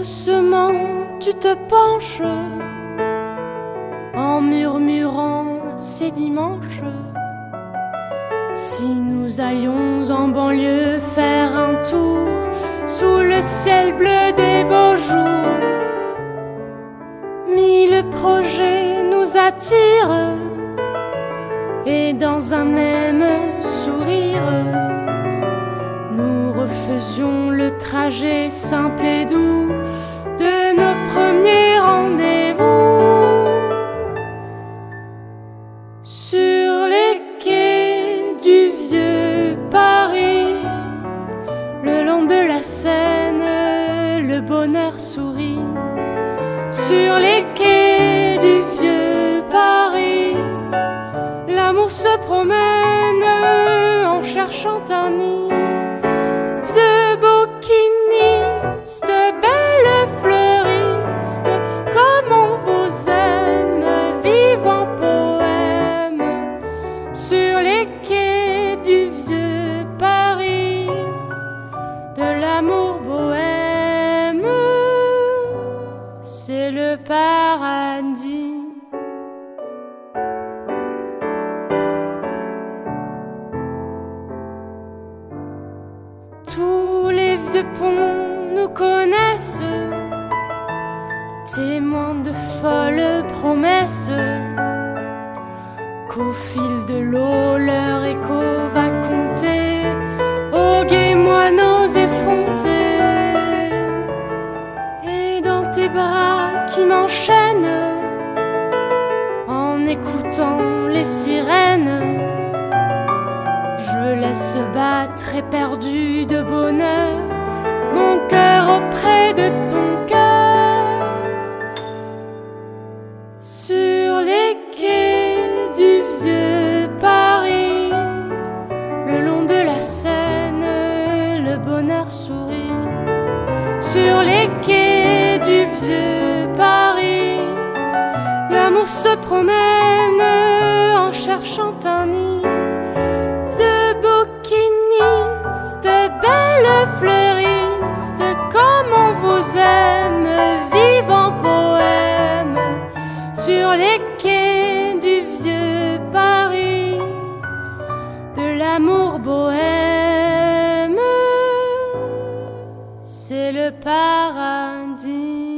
Doucement, tu te penches. En murmurant ces dimanches. Si nous allions en banlieue faire un tour sous le ciel bleu des beaux jours, mille projets nous attirent. Et dans un même sourire, nous refaisions le trajet simple et doux de nos premiers rendez-vous. Sur les quais du vieux Paris, le long de la Seine, le bonheur sourit. Sur les quais du vieux Paris, l'amour se promène en cherchant un nid. Paradis. Tous les vieux ponts nous connaissent, témoins de folles promesses, qu'au fil de l'eau leur écho va qui m'enchaînent, en écoutant les sirènes, je laisse battre éperdu de bonheur mon cœur auprès de ton cœur. Sur les quais du vieux Paris, le long de la Seine, le bonheur sourit. Sur les quais du vieux on se promène en cherchant un nid de bouquinistes, de belles fleuristes, comme on vous aime, vivant poème sur les quais du vieux Paris, de l'amour bohème, c'est le paradis.